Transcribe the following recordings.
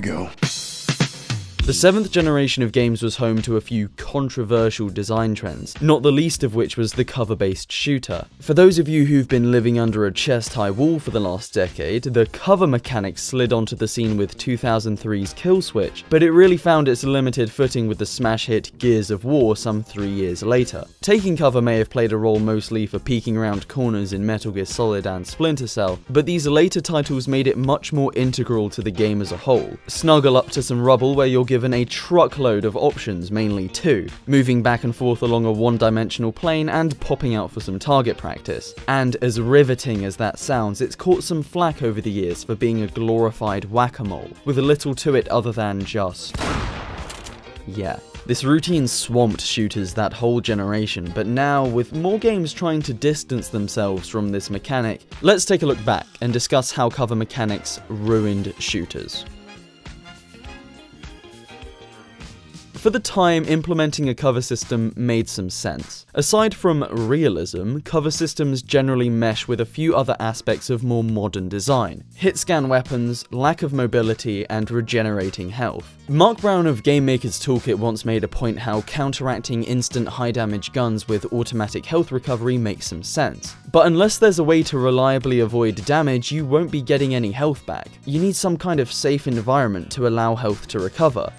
we go. The seventh generation of games was home to a few controversial design trends, not the least of which was the cover-based shooter. For those of you who've been living under a chest-high wall for the last decade, the cover mechanic slid onto the scene with 2003's Kill Switch, but it really found its limited footing with the smash hit Gears of War some three years later. Taking cover may have played a role mostly for peeking around corners in Metal Gear Solid and Splinter Cell, but these later titles made it much more integral to the game as a whole. Snuggle up to some rubble where you're given a truckload of options, mainly two, moving back and forth along a one-dimensional plane and popping out for some target practice. And as riveting as that sounds, it's caught some flack over the years for being a glorified whack-a-mole, with a little to it other than just... Yeah. This routine swamped shooters that whole generation, but now, with more games trying to distance themselves from this mechanic, let's take a look back and discuss how cover mechanics ruined shooters. For the time, implementing a cover system made some sense. Aside from realism, cover systems generally mesh with a few other aspects of more modern design. Hit scan weapons, lack of mobility, and regenerating health. Mark Brown of Game Maker's Toolkit once made a point how counteracting instant high damage guns with automatic health recovery makes some sense. But unless there's a way to reliably avoid damage, you won't be getting any health back. You need some kind of safe environment to allow health to recover.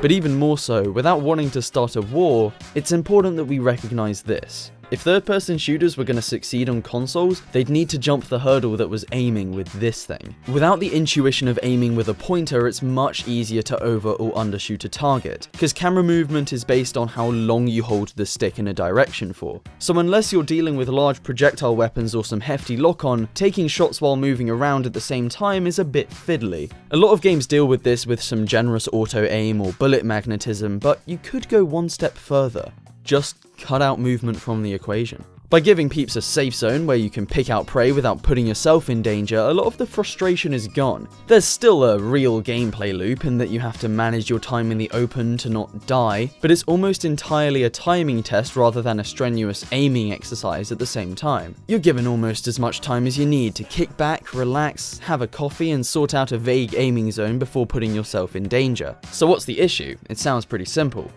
But even more so, without wanting to start a war, it's important that we recognize this. If third person shooters were going to succeed on consoles, they'd need to jump the hurdle that was aiming with this thing. Without the intuition of aiming with a pointer, it's much easier to over or undershoot a target, because camera movement is based on how long you hold the stick in a direction for. So unless you're dealing with large projectile weapons or some hefty lock-on, taking shots while moving around at the same time is a bit fiddly. A lot of games deal with this with some generous auto-aim or bullet magnetism, but you could go one step further. Just cut out movement from the equation. By giving peeps a safe zone where you can pick out prey without putting yourself in danger, a lot of the frustration is gone. There's still a real gameplay loop in that you have to manage your time in the open to not die, but it's almost entirely a timing test rather than a strenuous aiming exercise at the same time. You're given almost as much time as you need to kick back, relax, have a coffee, and sort out a vague aiming zone before putting yourself in danger. So what's the issue? It sounds pretty simple.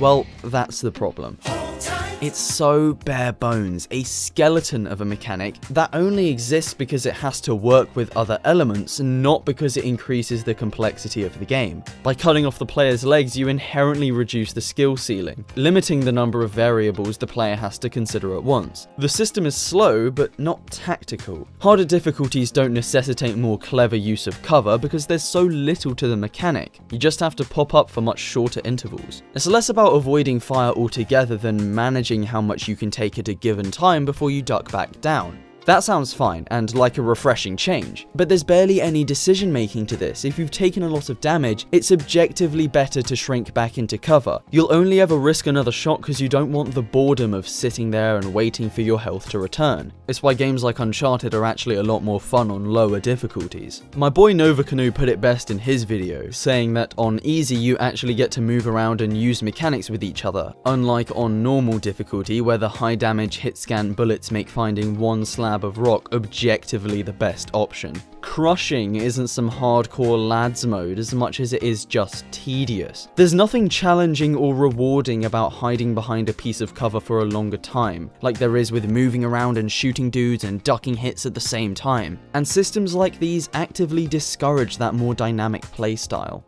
Well, that's the problem. It's so bare bones, a skeleton of a mechanic that only exists because it has to work with other elements, not because it increases the complexity of the game. By cutting off the player's legs, you inherently reduce the skill ceiling, limiting the number of variables the player has to consider at once. The system is slow, but not tactical. Harder difficulties don't necessitate more clever use of cover because there's so little to the mechanic. You just have to pop up for much shorter intervals. It's less about avoiding fire altogether than managing managing how much you can take at a given time before you duck back down. That sounds fine, and like a refreshing change, but there's barely any decision making to this. If you've taken a lot of damage, it's objectively better to shrink back into cover. You'll only ever risk another shot because you don't want the boredom of sitting there and waiting for your health to return. It's why games like Uncharted are actually a lot more fun on lower difficulties. My boy Novacanoo put it best in his video, saying that on easy you actually get to move around and use mechanics with each other, unlike on normal difficulty where the high damage hit scan bullets make finding one slab slab of rock objectively the best option. Crushing isn't some hardcore lads mode as much as it is just tedious. There's nothing challenging or rewarding about hiding behind a piece of cover for a longer time, like there is with moving around and shooting dudes and ducking hits at the same time. And systems like these actively discourage that more dynamic playstyle.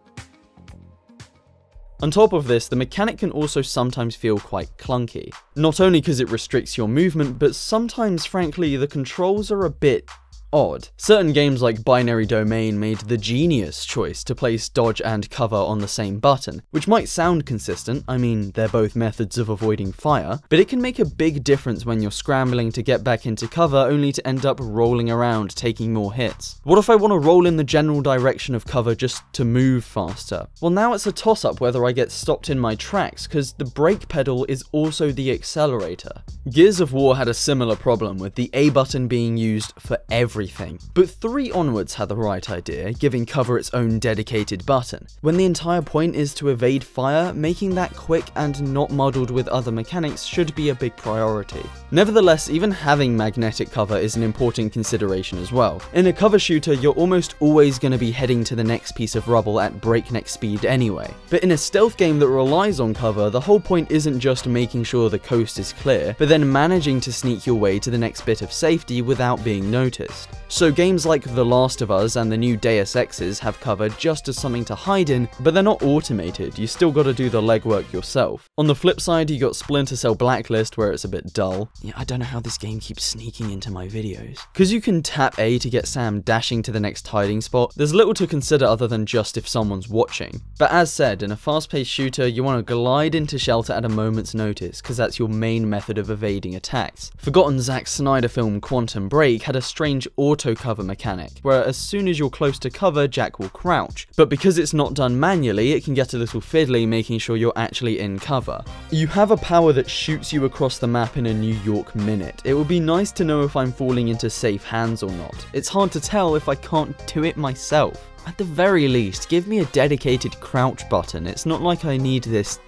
On top of this, the mechanic can also sometimes feel quite clunky. Not only because it restricts your movement, but sometimes frankly the controls are a bit odd. Certain games like Binary Domain made the genius choice to place dodge and cover on the same button, which might sound consistent, I mean, they're both methods of avoiding fire, but it can make a big difference when you're scrambling to get back into cover only to end up rolling around taking more hits. What if I want to roll in the general direction of cover just to move faster? Well now it's a toss up whether I get stopped in my tracks, because the brake pedal is also the accelerator. Gears of War had a similar problem with the A button being used for every everything. But 3 onwards had the right idea, giving cover its own dedicated button. When the entire point is to evade fire, making that quick and not muddled with other mechanics should be a big priority. Nevertheless, even having magnetic cover is an important consideration as well. In a cover shooter, you're almost always going to be heading to the next piece of rubble at breakneck speed anyway. But in a stealth game that relies on cover, the whole point isn't just making sure the coast is clear, but then managing to sneak your way to the next bit of safety without being noticed. So games like The Last of Us and the new Deus Exes have cover just as something to hide in, but they're not automated, you still gotta do the legwork yourself. On the flip side, you got Splinter Cell Blacklist where it's a bit dull. Yeah, I don't know how this game keeps sneaking into my videos. Cause you can tap A to get Sam dashing to the next hiding spot, there's little to consider other than just if someone's watching. But as said, in a fast-paced shooter, you want to glide into shelter at a moment's notice, cause that's your main method of evading attacks. Forgotten Zack Snyder film Quantum Break had a strange auto cover mechanic, where as soon as you're close to cover, Jack will crouch. But because it's not done manually, it can get a little fiddly making sure you're actually in cover. You have a power that shoots you across the map in a New York minute. It would be nice to know if I'm falling into safe hands or not. It's hard to tell if I can't do it myself. At the very least, give me a dedicated crouch button. It's not like I need this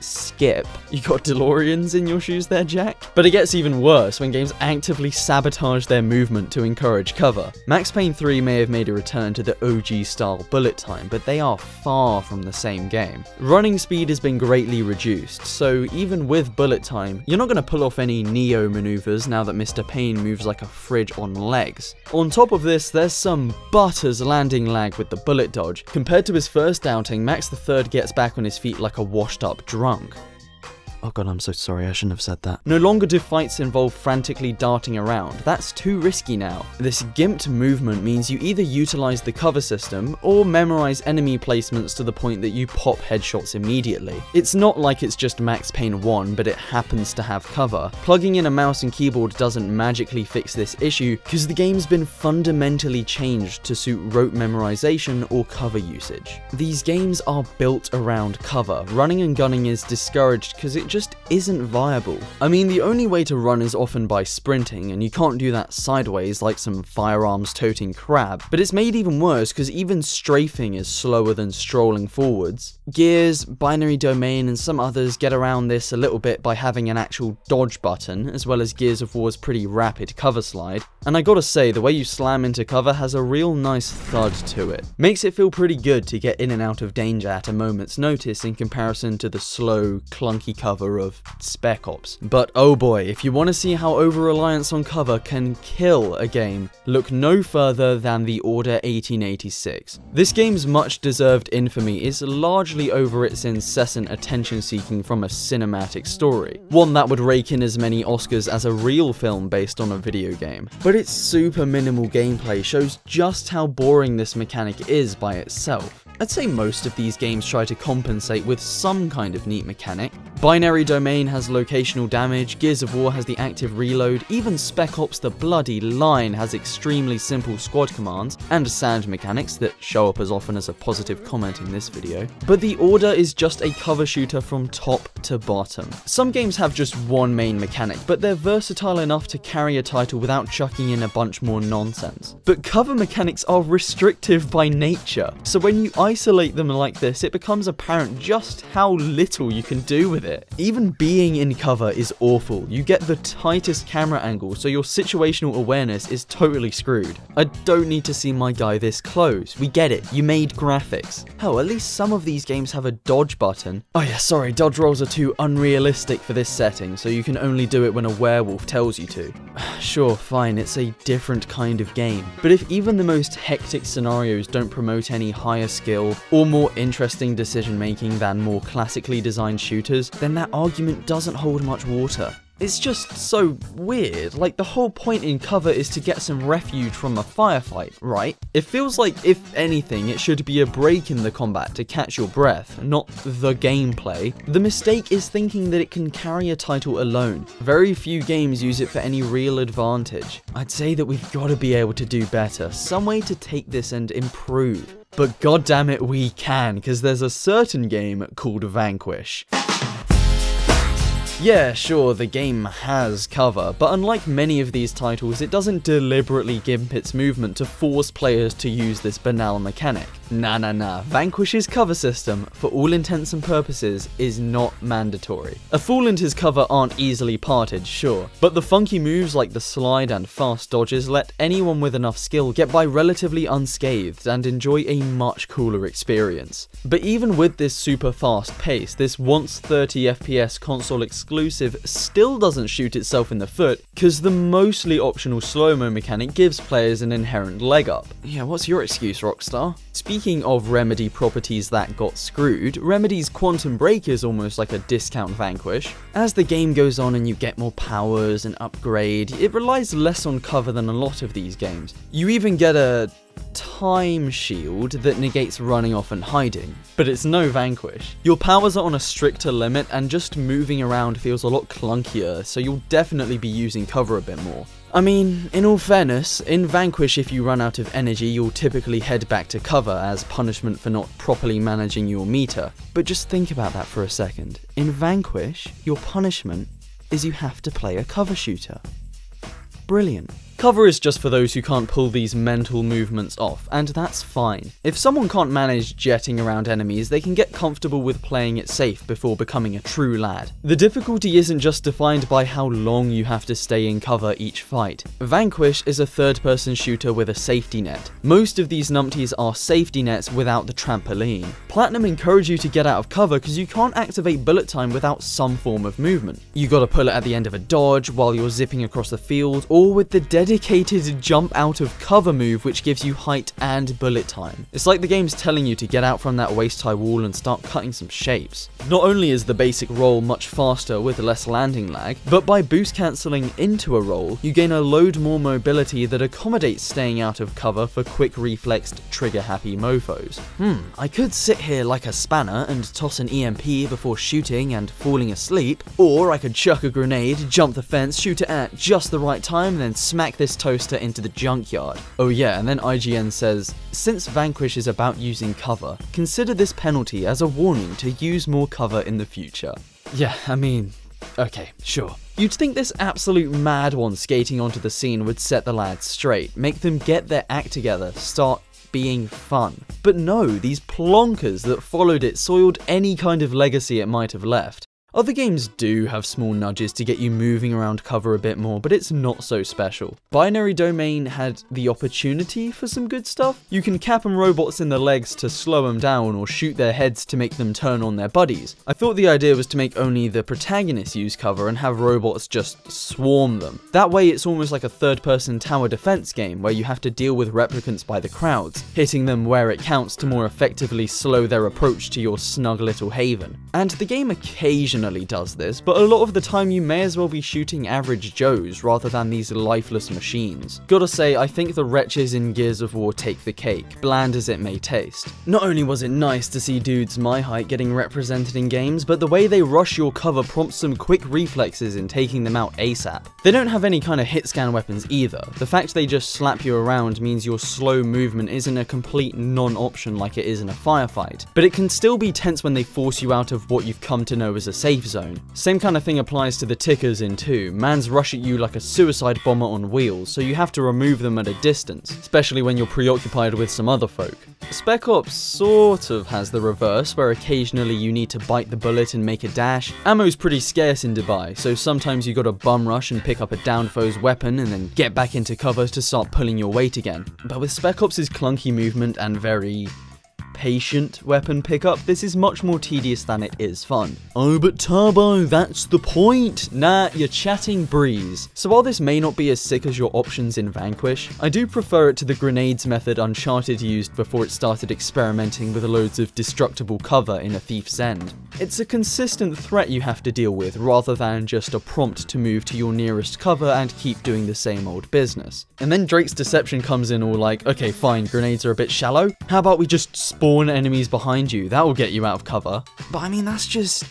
skip. You got DeLoreans in your shoes there, Jack? But it gets even worse when games actively sabotage their movement to encourage cover. Max Payne 3 may have made a return to the OG style bullet time, but they are far from the same game. Running speed has been greatly reduced, so even with bullet time, you're not going to pull off any Neo maneuvers now that Mr. Payne moves like a fridge on legs. On top of this, there's some butters landing lag with the bullet dodge. Compared to his first outing, Max III gets back on his feet like a washed up drunk drunk. Oh god, I'm so sorry, I shouldn't have said that. No longer do fights involve frantically darting around, that's too risky now. This gimped movement means you either utilize the cover system, or memorize enemy placements to the point that you pop headshots immediately. It's not like it's just Max Payne 1, but it happens to have cover. Plugging in a mouse and keyboard doesn't magically fix this issue, because the game's been fundamentally changed to suit rote memorization or cover usage. These games are built around cover. Running and gunning is discouraged because it just isn't viable. I mean, the only way to run is often by sprinting, and you can't do that sideways like some firearms toting crab, but it's made even worse because even strafing is slower than strolling forwards. Gears, Binary Domain, and some others get around this a little bit by having an actual dodge button, as well as Gears of War's pretty rapid cover slide, and I gotta say, the way you slam into cover has a real nice thud to it. Makes it feel pretty good to get in and out of danger at a moment's notice in comparison to the slow, clunky cover of Spec Ops. But oh boy, if you want to see how over-reliance on cover can kill a game, look no further than The Order 1886. This game's much-deserved infamy is largely over its incessant attention-seeking from a cinematic story, one that would rake in as many Oscars as a real film based on a video game. But its super minimal gameplay shows just how boring this mechanic is by itself. I'd say most of these games try to compensate with some kind of neat mechanic. Binary Domain has locational damage, Gears of War has the active reload, even Spec Ops The Bloody Line has extremely simple squad commands, and sand mechanics that show up as often as a positive comment in this video. But the Order is just a cover shooter from top to bottom. Some games have just one main mechanic, but they're versatile enough to carry a title without chucking in a bunch more nonsense. But cover mechanics are restrictive by nature, so when you isolate them like this, it becomes apparent just how little you can do with it. Even being in cover is awful. You get the tightest camera angle, so your situational awareness is totally screwed. I don't need to see my guy this close. We get it. You made graphics. Hell, at least some of these games have a dodge button. Oh yeah, sorry, dodge rolls are too unrealistic for this setting, so you can only do it when a werewolf tells you to. sure, fine, it's a different kind of game. But if even the most hectic scenarios don't promote any higher skill skill or more interesting decision making than more classically designed shooters, then that argument doesn't hold much water. It's just so weird, like the whole point in cover is to get some refuge from a firefight, right? It feels like, if anything, it should be a break in the combat to catch your breath, not the gameplay. The mistake is thinking that it can carry a title alone. Very few games use it for any real advantage. I'd say that we've got to be able to do better, some way to take this and improve. But goddamn it, we can, because there's a certain game called Vanquish. Yeah, sure, the game has cover, but unlike many of these titles, it doesn't deliberately gimp its movement to force players to use this banal mechanic. Nah nah nah, Vanquish's cover system, for all intents and purposes, is not mandatory. A fool and his cover aren't easily parted, sure, but the funky moves like the slide and fast dodges let anyone with enough skill get by relatively unscathed and enjoy a much cooler experience. But even with this super fast pace, this once 30 FPS console exclusive still doesn't shoot itself in the foot, cause the mostly optional slow-mo mechanic gives players an inherent leg up. Yeah, what's your excuse, Rockstar? Speaking of Remedy properties that got screwed, Remedy's Quantum Break is almost like a discount Vanquish. As the game goes on and you get more powers and upgrade, it relies less on cover than a lot of these games. You even get a time shield that negates running off and hiding, but it's no Vanquish. Your powers are on a stricter limit and just moving around feels a lot clunkier, so you'll definitely be using cover a bit more. I mean, in all fairness, in Vanquish if you run out of energy you'll typically head back to cover as punishment for not properly managing your meter. But just think about that for a second. In Vanquish, your punishment is you have to play a cover shooter. Brilliant. Cover is just for those who can't pull these mental movements off, and that's fine. If someone can't manage jetting around enemies, they can get comfortable with playing it safe before becoming a true lad. The difficulty isn't just defined by how long you have to stay in cover each fight. Vanquish is a third-person shooter with a safety net. Most of these numpties are safety nets without the trampoline. Platinum encourage you to get out of cover because you can't activate bullet time without some form of movement. You gotta pull it at the end of a dodge while you're zipping across the field, or with the dead dedicated jump out of cover move which gives you height and bullet time. It's like the game's telling you to get out from that waist high wall and start cutting some shapes. Not only is the basic roll much faster with less landing lag, but by boost cancelling into a roll, you gain a load more mobility that accommodates staying out of cover for quick reflexed trigger happy mofos. Hmm, I could sit here like a spanner and toss an EMP before shooting and falling asleep, or I could chuck a grenade, jump the fence, shoot it at just the right time, and then smack this toaster into the junkyard. Oh yeah, and then IGN says, since Vanquish is about using cover, consider this penalty as a warning to use more cover in the future. Yeah, I mean, okay, sure. You'd think this absolute mad one skating onto the scene would set the lads straight, make them get their act together, start being fun. But no, these plonkers that followed it soiled any kind of legacy it might have left. Other games do have small nudges to get you moving around cover a bit more, but it's not so special. Binary Domain had the opportunity for some good stuff. You can cap them robots in the legs to slow them down or shoot their heads to make them turn on their buddies. I thought the idea was to make only the protagonists use cover and have robots just swarm them. That way it's almost like a third person tower defense game where you have to deal with replicants by the crowds, hitting them where it counts to more effectively slow their approach to your snug little haven. And the game occasionally does this, but a lot of the time you may as well be shooting average Joes rather than these lifeless machines. Gotta say, I think the wretches in Gears of War take the cake, bland as it may taste. Not only was it nice to see dudes my height getting represented in games, but the way they rush your cover prompts some quick reflexes in taking them out ASAP. They don't have any kind of hit scan weapons either. The fact they just slap you around means your slow movement isn't a complete non-option like it is in a firefight, but it can still be tense when they force you out of what you've come to know as a safe zone. Same kind of thing applies to the tickers in 2. Mans rush at you like a suicide bomber on wheels, so you have to remove them at a distance, especially when you're preoccupied with some other folk. Spec Ops sort of has the reverse, where occasionally you need to bite the bullet and make a dash. Ammo's pretty scarce in Dubai, so sometimes you gotta bum rush and pick up a down foe's weapon and then get back into cover to start pulling your weight again. But with Spec Ops' clunky movement and very patient weapon pickup, this is much more tedious than it is fun. Oh, but Turbo, that's the point! Nah, you're chatting breeze. So while this may not be as sick as your options in Vanquish, I do prefer it to the grenades method Uncharted used before it started experimenting with loads of destructible cover in A Thief's End. It's a consistent threat you have to deal with rather than just a prompt to move to your nearest cover and keep doing the same old business. And then Drake's deception comes in all like, okay fine, grenades are a bit shallow, how about we just spawn enemies behind you, that will get you out of cover. But I mean, that's just...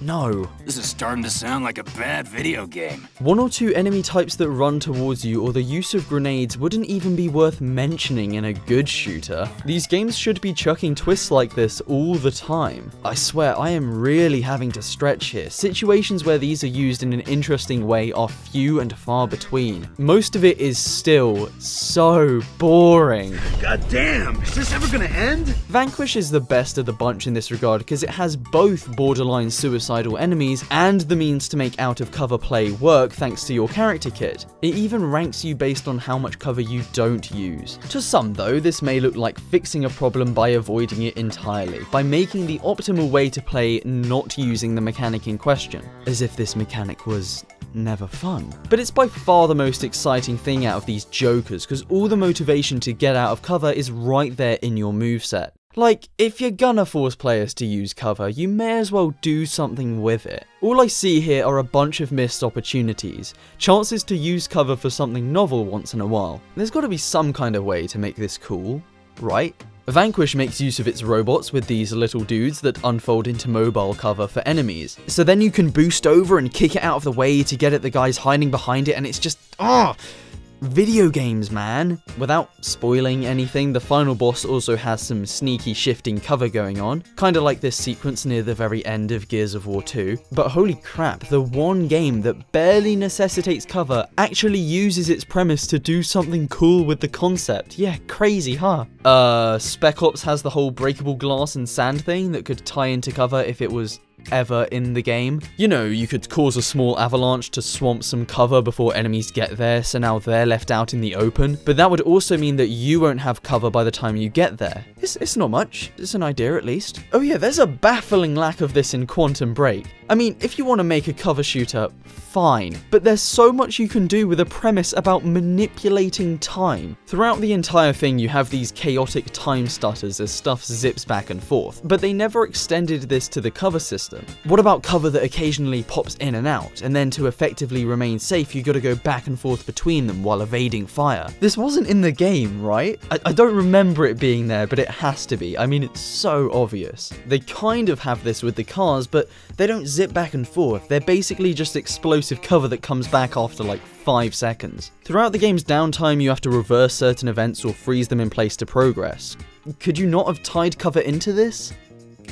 No. This is starting to sound like a bad video game. One or two enemy types that run towards you or the use of grenades wouldn't even be worth mentioning in a good shooter. These games should be chucking twists like this all the time. I swear, I am really having to stretch here. Situations where these are used in an interesting way are few and far between. Most of it is still so boring. God damn, is this ever gonna end? Vanquish is the best of the bunch in this regard because it has both borderline suicidal enemies and the means to make out of cover play work thanks to your character kit. It even ranks you based on how much cover you don't use. To some though, this may look like fixing a problem by avoiding it entirely, by making the optimal way to play not using the mechanic in question, as if this mechanic was never fun. But it's by far the most exciting thing out of these jokers because all the motivation to get out of cover is right there in your moveset. Like, if you're gonna force players to use cover, you may as well do something with it. All I see here are a bunch of missed opportunities, chances to use cover for something novel once in a while. There's gotta be some kind of way to make this cool, right? Vanquish makes use of its robots with these little dudes that unfold into mobile cover for enemies. So then you can boost over and kick it out of the way to get at the guys hiding behind it and it's just, ah, Video games, man! Without spoiling anything, the final boss also has some sneaky shifting cover going on, kinda like this sequence near the very end of Gears of War 2. But holy crap, the one game that barely necessitates cover actually uses its premise to do something cool with the concept. Yeah, crazy, huh? Uh, Spec Ops has the whole breakable glass and sand thing that could tie into cover if it was ever in the game. You know, you could cause a small avalanche to swamp some cover before enemies get there, so now they're left out in the open, but that would also mean that you won't have cover by the time you get there. It's, it's not much, it's an idea at least. Oh yeah, there's a baffling lack of this in Quantum Break. I mean, if you want to make a cover shooter, fine, but there's so much you can do with a premise about manipulating time. Throughout the entire thing, you have these chaotic time stutters as stuff zips back and forth, but they never extended this to the cover system. What about cover that occasionally pops in and out, and then to effectively remain safe, you gotta go back and forth between them while evading fire? This wasn't in the game, right? I, I don't remember it being there, but it has to be. I mean, it's so obvious. They kind of have this with the cars, but they don't zip back and forth, they're basically just explosive cover that comes back after like 5 seconds. Throughout the game's downtime you have to reverse certain events or freeze them in place to progress. Could you not have tied cover into this?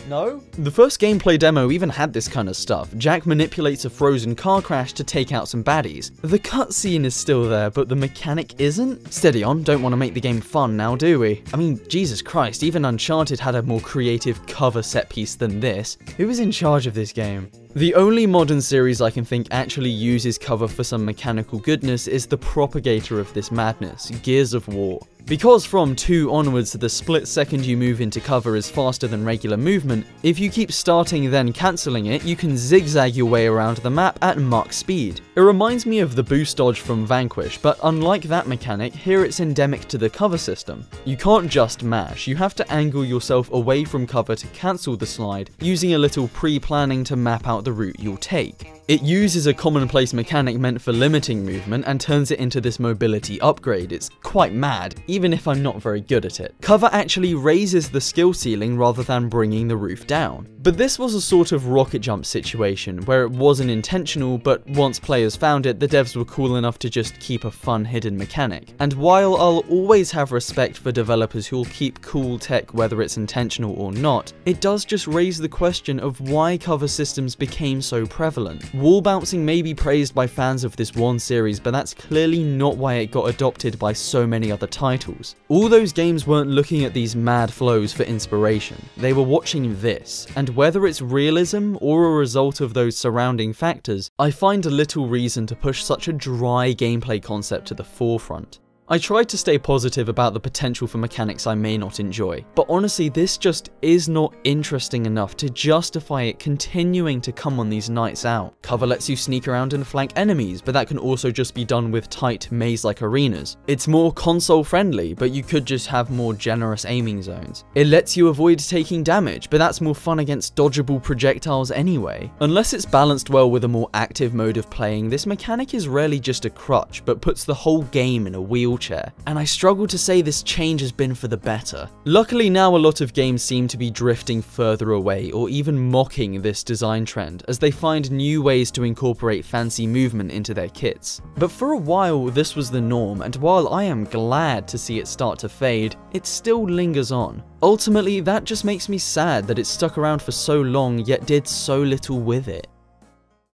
No? The first gameplay demo even had this kind of stuff. Jack manipulates a frozen car crash to take out some baddies. The cutscene is still there, but the mechanic isn't? Steady on, don't want to make the game fun now, do we? I mean, Jesus Christ, even Uncharted had a more creative cover set piece than this. Who was in charge of this game? The only modern series I can think actually uses cover for some mechanical goodness is the propagator of this madness, Gears of War. Because from 2 onwards the split second you move into cover is faster than regular movement, if you keep starting then cancelling it, you can zigzag your way around the map at Mach speed. It reminds me of the boost dodge from Vanquish, but unlike that mechanic, here it's endemic to the cover system. You can't just mash, you have to angle yourself away from cover to cancel the slide, using a little pre-planning to map out the route you'll take. It uses a commonplace mechanic meant for limiting movement and turns it into this mobility upgrade. It's quite mad, even if I'm not very good at it. Cover actually raises the skill ceiling rather than bringing the roof down. But this was a sort of rocket jump situation, where it wasn't intentional, but once players found it, the devs were cool enough to just keep a fun hidden mechanic. And while I'll always have respect for developers who'll keep cool tech whether it's intentional or not, it does just raise the question of why cover systems became so prevalent. Wall bouncing may be praised by fans of this one series, but that's clearly not why it got adopted by so many other titles. All those games weren't looking at these mad flows for inspiration, they were watching this, and whether it's realism or a result of those surrounding factors, I find little reason to push such a dry gameplay concept to the forefront. I tried to stay positive about the potential for mechanics I may not enjoy, but honestly this just is not interesting enough to justify it continuing to come on these nights out. Cover lets you sneak around and flank enemies, but that can also just be done with tight maze-like arenas. It's more console friendly, but you could just have more generous aiming zones. It lets you avoid taking damage, but that's more fun against dodgeable projectiles anyway. Unless it's balanced well with a more active mode of playing, this mechanic is rarely just a crutch, but puts the whole game in a wheel wheelchair, and I struggle to say this change has been for the better. Luckily now a lot of games seem to be drifting further away or even mocking this design trend as they find new ways to incorporate fancy movement into their kits. But for a while this was the norm and while I am glad to see it start to fade, it still lingers on. Ultimately that just makes me sad that it stuck around for so long yet did so little with it.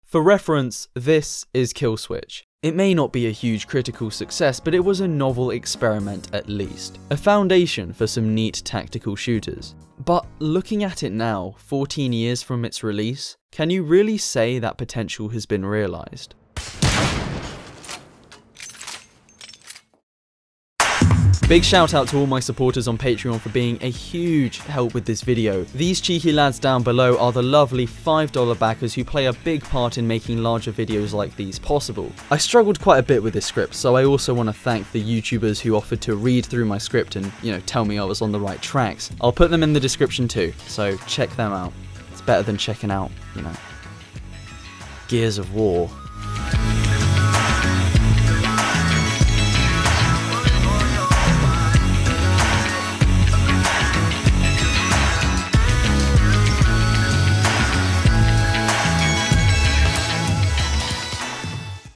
For reference, this is Killswitch. It may not be a huge critical success, but it was a novel experiment at least. A foundation for some neat tactical shooters. But looking at it now, 14 years from its release, can you really say that potential has been realised? Big shout out to all my supporters on Patreon for being a huge help with this video. These cheeky lads down below are the lovely $5 backers who play a big part in making larger videos like these possible. I struggled quite a bit with this script, so I also want to thank the YouTubers who offered to read through my script and, you know, tell me I was on the right tracks. I'll put them in the description too, so check them out. It's better than checking out, you know, Gears of War.